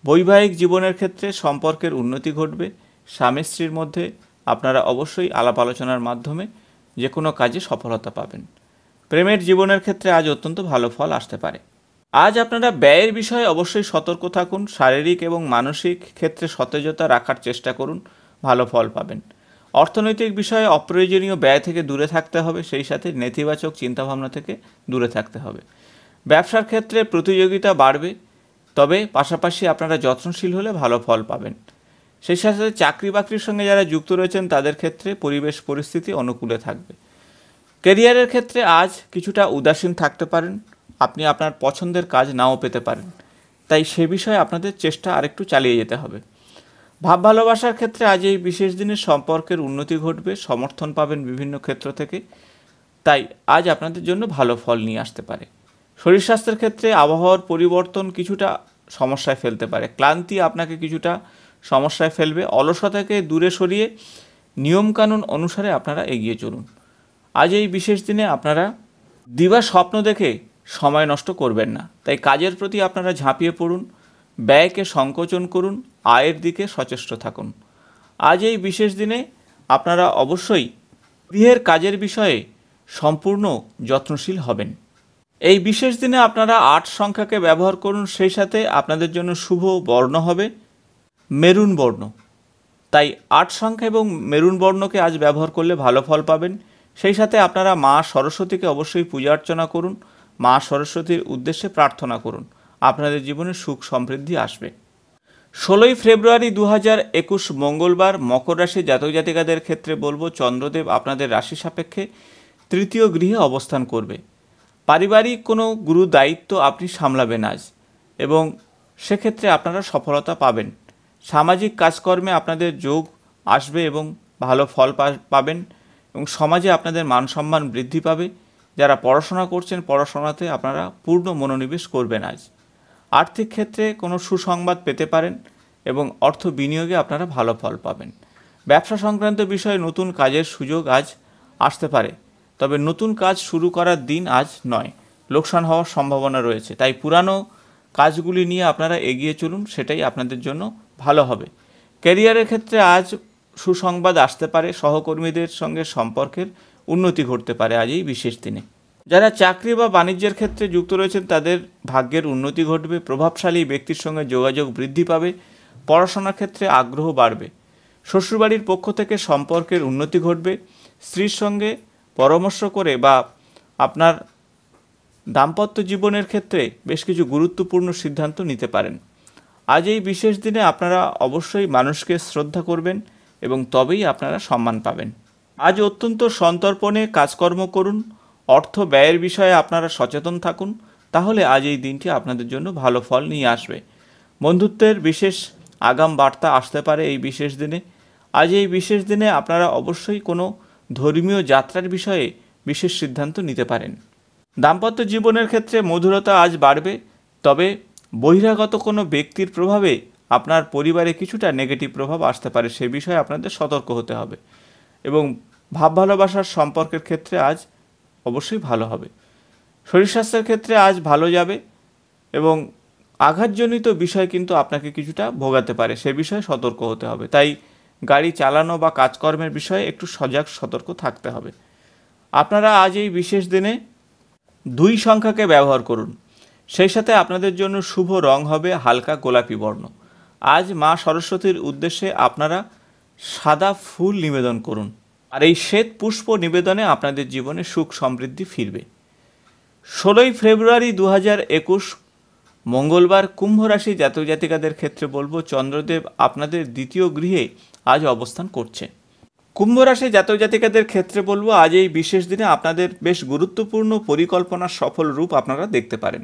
বৈবাহিক জীবনের ক্ষেত্রে সম্পর্কের উন্নতি ঘটবে। স্বামী স্ত্রীর মধ্যে আপনারা অবশ্যই আলাপ আলোচনার মাধ্যমে যে কোনো কাজে সফলতা পাবেন। প্রেমের জীবনের ক্ষেত্রে আজ অত্যন্ত ভালো ফল আসতে পারে। আজ আপনারা ব্যয়ের বিষয়ে অবশ্যই সতর্ক থাকুন, শারীরিক এবং মানসিক ক্ষেত্রে সতেজতা রাখার চেষ্টা করুন, ভালো ফল পাবেন। অর্থনৈতিক বিষয়ে অপ্রয়োজনীয় ব্যয় থেকে দূরে থাকতে হবে, সেই সাথে নেতিবাচক চিন্তাভাবনা থেকে দূরে থাকতে হবে। ব্যবসার ক্ষেত্রে প্রতিযোগিতা বাড়বে তবে পাশাপাশি আপনারা যত্নশীল হলে ভালো ফল পাবেন। সেই সাথে চাকরি বাকরির সঙ্গে যারা যুক্ত রয়েছেন, তাদের ক্ষেত্রে পরিবেশ পরিস্থিতি অনুকূলে থাকবে। কেরিয়ারের ক্ষেত্রে আজ কিছুটা উদাসীন থাকতে পারেন, আপনি আপনার পছন্দের কাজ নাও পেতে পারেন। তাই সে বিষয়ে আপনাদের চেষ্টা আরেকটু চালিয়ে যেতে হবে। ভাব ভালোবাসার ক্ষেত্রে আজ এই বিশেষ দিনে সম্পর্কের উন্নতি ঘটবে, সমর্থন পাবেন বিভিন্ন ক্ষেত্র থেকে। তাই আজ আপনাদের জন্য ভালো ফল নিয়ে আসতে পারে। শরীর স্বাস্থ্যের ক্ষেত্রে আবহাওয়ার পরিবর্তন কিছুটা সমস্যায় ফেলতে পারে। ক্লান্তি আপনাকে কিছুটা সমস্যায় ফেলবে। অলসতাকে দূরে সরিয়ে নিয়মকানুন অনুসারে আপনারা এগিয়ে চলুন। আজ এই বিশেষ দিনে আপনারা দিবা স্বপ্ন দেখে সময় নষ্ট করবেন না। তাই কাজের প্রতি আপনারা ঝাঁপিয়ে পড়ুন, ব্যয়কে সংকোচন করুন, আয়ের দিকে সচেষ্ট থাকুন। আজ এই বিশেষ দিনে আপনারা অবশ্যই গৃহের কাজের বিষয়ে সম্পূর্ণ যত্নশীল হবেন। এই বিশেষ দিনে আপনারা আট সংখ্যাকে ব্যবহার করুন, সেই সাথে আপনাদের জন্য শুভ বর্ণ হবে মেরুন বর্ণ। তাই আট সংখ্যা এবং মেরুন বর্ণকে আজ ব্যবহার করলে ভালো ফল পাবেন। সেই সাথে আপনারা মা সরস্বতীকে অবশ্যই পূজা অর্চনা করুন। মা সরস্বতীর উদ্দেশ্যে প্রার্থনা করুন। আপনাদের জীবনে সুখ সমৃদ্ধি আসবে। ষোলোই ফেব্রুয়ারি দু হাজার একুশ মঙ্গলবার মকর রাশি জাতক জাতিকাদের ক্ষেত্রে বলব, চন্দ্রদেব আপনাদের রাশি সাপেক্ষে তৃতীয় গৃহে অবস্থান করবে। পারিবারিক কোনো গুরু দায়িত্ব আপনি সামলাবেন আজ এবং সেক্ষেত্রে আপনারা সফলতা পাবেন। সামাজিক কাজকর্মে আপনাদের যোগ আসবে এবং ভালো ফল পাবেন এবং সমাজে আপনাদের মান সম্মান বৃদ্ধি পাবে। যারা পড়াশোনা করছেন পড়াশোনাতে আপনারা পূর্ণ মনোনিবেশ করবেন আজ। আর্থিক ক্ষেত্রে কোনো সুসংবাদ পেতে পারেন এবং অর্থ বিনিয়োগে আপনারা ভালো ফল পাবেন। ব্যবসা সংক্রান্ত বিষয়ে নতুন কাজের সুযোগ আজ আসতে পারে। তবে নতুন কাজ শুরু করার দিন আজ নয়। লোকসান হওয়ার সম্ভাবনা রয়েছে। তাই পুরানো কাজগুলি নিয়ে আপনারা এগিয়ে চলুন, সেটাই আপনাদের জন্য ভালো হবে। ক্যারিয়ারের ক্ষেত্রে আজ সুসংবাদ আসতে পারে, সহকর্মীদের সঙ্গে সম্পর্কের উন্নতি ঘটতে পারে আজ এই বিশেষ দিনে। যারা চাকরি বা বাণিজ্যের ক্ষেত্রে যুক্ত রয়েছেন, তাদের ভাগ্যের উন্নতি ঘটবে, প্রভাবশালী ব্যক্তির সঙ্গে যোগাযোগ বৃদ্ধি পাবে, পড়াশোনার ক্ষেত্রে আগ্রহ বাড়বে। শ্বশুরবাড়ির পক্ষ থেকে সম্পর্কের উন্নতি ঘটবে, স্ত্রীর সঙ্গে পরামর্শ করে বা আপনার দাম্পত্য জীবনের ক্ষেত্রে বেশ কিছু গুরুত্বপূর্ণ সিদ্ধান্ত নিতে পারেন। আজ এই বিশেষ দিনে আপনারা অবশ্যই মানুষকে শ্রদ্ধা করবেন এবং তবেই আপনারা সম্মান পাবেন। আজ অত্যন্ত সন্তর্পণে কাজকর্ম করুন, অর্থ ব্যয়ের বিষয়ে আপনারা সচেতন থাকুন, তাহলে আজ এই দিনটি আপনাদের জন্য ভালো ফল নিয়ে আসবে। বন্ধুত্বের বিশেষ আগাম বার্তা আসতে পারে এই বিশেষ দিনে। আজ এই বিশেষ দিনে আপনারা অবশ্যই কোনো ধর্মীয় যাত্রার বিষয়ে বিশেষ সিদ্ধান্ত নিতে পারেন। দাম্পত্য জীবনের ক্ষেত্রে মধুরতা আজ বাড়বে, তবে বহিরাগত কোনো ব্যক্তির প্রভাবে আপনার পরিবারে কিছুটা নেগেটিভ প্রভাব আসতে পারে, সে বিষয়ে আপনাদের সতর্ক হতে হবে এবং ভাব ভালোবাসার সম্পর্কের ক্ষেত্রে আজ অবশ্যই ভালো হবে। শরীর স্বাস্থ্যের ক্ষেত্রে আজ ভালো যাবে এবং আঘাতজনিত বিষয় কিন্তু আপনাকে কিছুটা ভোগাতে পারে, সে বিষয়ে সতর্ক হতে হবে। তাই গাড়ি চালানো বা কাজকর্মের বিষয়ে একটু সজাগ, সতর্ক থাকতে হবে। আপনারা আজ এই বিশেষ দিনে দুই সংখ্যাকে ব্যবহার করুন। সেই সাথে আপনাদের জন্য শুভ রং হবে হালকা গোলাপি বর্ণ। আজ মা সরস্বতীর উদ্দেশ্যে আপনারা সাদা ফুল নিবেদন করুন। আর এই শ্বেত পুষ্প নিবেদনে আপনাদের জীবনে সুখ সমৃদ্ধি ফিরবে। ষোলোই ফেব্রুয়ারি দু হাজার একুশ মঙ্গলবার কুম্ভ রাশি জাতক জাতিকাদের ক্ষেত্রে বলব, চন্দ্রদেব আপনাদের দ্বিতীয় গৃহে আজ অবস্থান করছে। কুম্ভ রাশি জাতক জাতিকাদের ক্ষেত্রে বলব, আজ এই বিশেষ দিনে আপনাদের বেশ গুরুত্বপূর্ণ পরিকল্পনার সফল রূপ আপনারা দেখতে পারেন।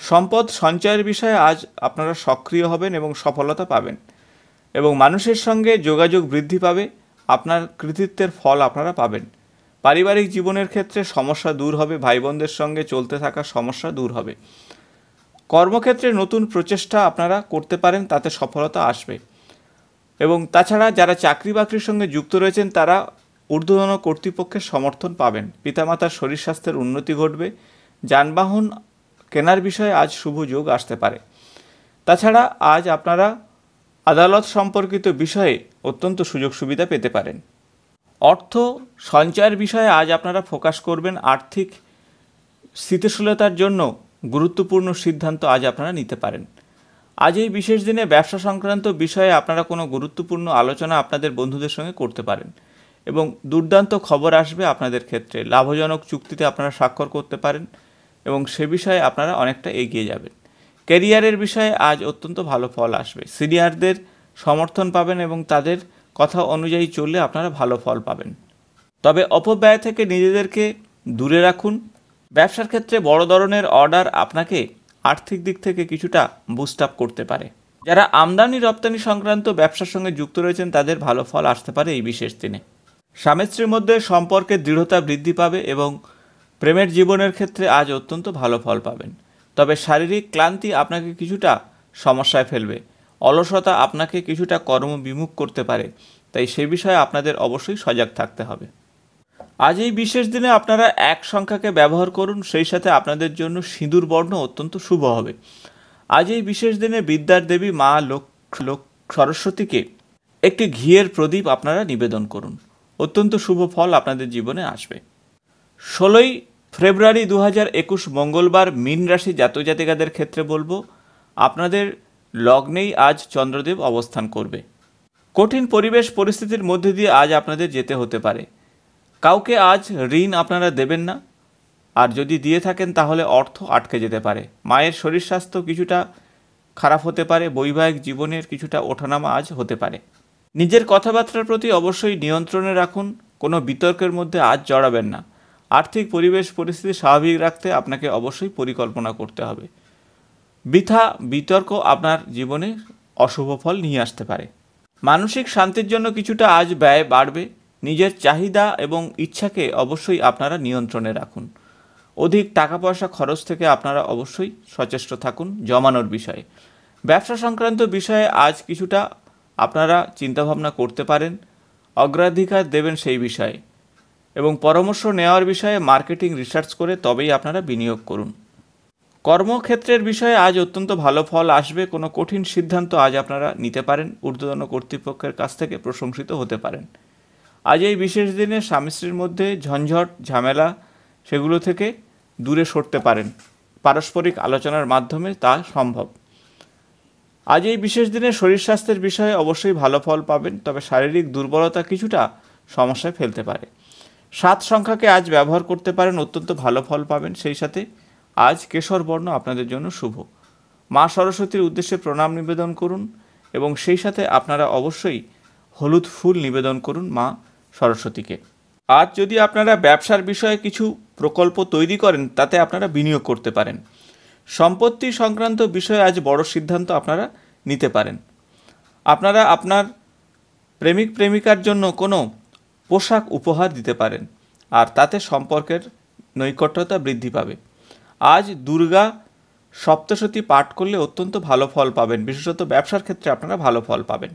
সম্পদ সঞ্চয়ের বিষয়ে আজ আপনারা সক্রিয় হবেন এবং সফলতা পাবেন এবং মানুষের সঙ্গে যোগাযোগ বৃদ্ধি পাবে, আপনার কৃতিত্বের ফল আপনারা পাবেন। পারিবারিক জীবনের ক্ষেত্রে সমস্যা দূর হবে ভাই বোনদের সঙ্গে চলতে থাকা সমস্যা দূর হবে। কর্মক্ষেত্রে নতুন প্রচেষ্টা আপনারা করতে পারেন, তাতে সফলতা আসবে। এবং তাছাড়া যারা চাকরি বাকরির সঙ্গে যুক্ত রয়েছেন, তারা ঊর্ধ্বতন কর্তৃপক্ষের সমর্থন পাবেন। পিতামাতার শরীর স্বাস্থ্যের উন্নতি ঘটবে। যানবাহন কেনার বিষয়ে আজ শুভ যোগ আসতে পারে। তাছাড়া আজ আপনারা আদালত সম্পর্কিত বিষয়ে অত্যন্ত সুযোগ সুবিধা পেতে পারেন। অর্থ সঞ্চয়ের বিষয়ে আজ আপনারা ফোকাস করবেন আর্থিক স্থিতিশীলতার জন্য। গুরুত্বপূর্ণ সিদ্ধান্ত আজ আপনারা নিতে পারেন। আজ এই বিশেষ দিনে ব্যবসা সংক্রান্ত বিষয়ে আপনারা কোনো গুরুত্বপূর্ণ আলোচনা আপনাদের বন্ধুদের সঙ্গে করতে পারেন এবং দুর্দান্ত খবর আসবে আপনাদের ক্ষেত্রে। লাভজনক চুক্তিতে আপনারা স্বাক্ষর করতে পারেন এবং সে বিষয়ে আপনারা অনেকটা এগিয়ে যাবেন। ক্যারিয়ারের বিষয়ে আজ অত্যন্ত ভালো ফল আসবে। সিনিয়রদের সমর্থন পাবেন এবং তাদের কথা অনুযায়ী চললে আপনারা ভালো ফল পাবেন। তবে অপব্যয় থেকে নিজেদেরকে দূরে রাখুন। ব্যবসার ক্ষেত্রে বড় ধরনের অর্ডার আপনাকে আর্থিক দিক থেকে কিছুটা বুস্ট আপ করতে পারে। যারা আমদানি রপ্তানি সংক্রান্ত ব্যবসার সঙ্গে যুক্ত রয়েছেন, তাদের ভালো ফল আসতে পারে এই বিশেষ দিনে। স্বামী স্ত্রীর মধ্যে সম্পর্কের দৃঢ়তা বৃদ্ধি পাবে এবং প্রেমের জীবনের ক্ষেত্রে আজ অত্যন্ত ভালো ফল পাবেন। তবে শারীরিক ক্লান্তি আপনাকে কিছুটা সমস্যায় ফেলবে। অলসতা আপনাকে কিছুটা কর্মবিমুখ করতে পারে। তাই সে বিষয়ে আপনাদের অবশ্যই সজাগ থাকতে হবে। আজ এই বিশেষ দিনে আপনারা এক সংখ্যাকে ব্যবহার করুন, সেই সাথে আপনাদের জন্য সিঁদুর বর্ণ অত্যন্ত শুভ হবে। আজ এই বিশেষ দিনে বিদ্যার দেবী মা লোক লোক সরস্বতীকে একটি ঘিয়ের প্রদীপ আপনারা নিবেদন করুন। অত্যন্ত শুভ ফল আপনাদের জীবনে আসবে। ষোলোই ফেব্রুয়ারি দু হাজার একুশ মঙ্গলবার মীন রাশি জাতক জাতিকাদের ক্ষেত্রে বলব, আপনাদের লগ্নেই আজ চন্দ্রদেব অবস্থান করবে। কঠিন পরিবেশ পরিস্থিতির মধ্যে দিয়ে আজ আপনাদের যেতে হতে পারে। কাউকে আজ ঋণ আপনারা দেবেন না। আর যদি দিয়ে থাকেন, তাহলে অর্থ আটকে যেতে পারে। মায়ের শরীর স্বাস্থ্য কিছুটা খারাপ হতে পারে, বৈবাহিক জীবনের কিছুটা ওঠানামা আজ হতে পারে। নিজের কথাবার্তার প্রতি অবশ্যই নিয়ন্ত্রণে রাখুন, কোনো বিতর্কের মধ্যে আজ জড়াবেন না। আর্থিক পরিবেশ পরিস্থিতি স্বাভাবিক রাখতে আপনাকে অবশ্যই পরিকল্পনা করতে হবে। বৃথা বিতর্ক আপনার জীবনে অশুভ ফল নিয়ে আসতে পারে। মানসিক শান্তির জন্য কিছুটা আজ ব্যয় বাড়বে। নিজের চাহিদা এবং ইচ্ছাকে অবশ্যই আপনারা নিয়ন্ত্রণে রাখুন। অধিক টাকা পয়সা খরচ থেকে আপনারা অবশ্যই সচেষ্ট থাকুন জমানোর বিষয়ে। ব্যবসা সংক্রান্ত বিষয়ে আজ কিছুটা আপনারা চিন্তাভাবনা করতে পারেন, অগ্রাধিকার দেবেন সেই বিষয়ে এবং পরামর্শ নেওয়ার বিষয়ে মার্কেটিং রিসার্চ করে তবেই আপনারা বিনিয়োগ করুন। কর্মক্ষেত্রের বিষয়ে আজ অত্যন্ত ভালো ফল আসবে, কোনো কঠিন সিদ্ধান্ত আজ আপনারা নিতে পারেন, ঊর্ধ্বতন কর্তৃপক্ষের কাছ থেকে প্রশংসিত হতে পারেন। আজ এই বিশেষ দিনে স্বামী স্ত্রীর মধ্যে ঝঞ্ঝট, ঝামেলা সেগুলো থেকে দূরে সরতে পারেন। পারস্পরিক আলোচনার মাধ্যমে তা সম্ভব। আজ এই বিশেষ দিনে শরীর স্বাস্থ্যের বিষয়ে অবশ্যই ভালো ফল পাবেন, তবে শারীরিক দুর্বলতা কিছুটা সমস্যায় ফেলতে পারে। সাত সংখ্যাকে আজ ব্যবহার করতে পারেন, অত্যন্ত ভালো ফল পাবেন। সেই সাথে আজ কেশর বর্ণ আপনাদের জন্য শুভ। মা সরস্বতীর উদ্দেশ্যে প্রণাম নিবেদন করুন এবং সেই সাথে আপনারা অবশ্যই হলুদ ফুল নিবেদন করুন। মা সরস্বতীকে। আজ যদি আপনারা ব্যবসার বিষয়ে কিছু প্রকল্প তৈরি করেন, তাতে আপনারা বিনিয়োগ করতে পারেন। সম্পত্তি সংক্রান্ত বিষয়ে আজ বড় সিদ্ধান্ত আপনারা নিতে পারেন। আপনারা আপনার প্রেমিক প্রেমিকার জন্য কোনো পোশাক উপহার দিতে পারেন, আর তাতে সম্পর্কের নৈকট্যতা বৃদ্ধি পাবে। আজ দুর্গা সপ্তশতী পাঠ করলে অত্যন্ত ভালো ফল পাবেন, বিশেষত ব্যবসার ক্ষেত্রে আপনারা ভালো ফল পাবেন।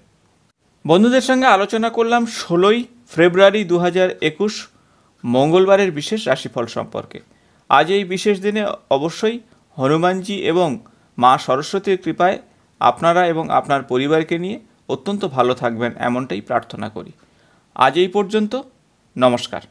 বন্ধুদের সঙ্গে আলোচনা করলাম ষোলোই ফেব্রুয়ারি দু একুশ, মঙ্গলবারের বিশেষ রাশিফল সম্পর্কে। আজ এই বিশেষ দিনে অবশ্যই হনুমানজি এবং মা সরস্বতীর কৃপায় আপনারা এবং আপনার পরিবারকে নিয়ে অত্যন্ত ভালো থাকবেন, এমনটাই প্রার্থনা করি। আজ এই পর্যন্ত, নমস্কার।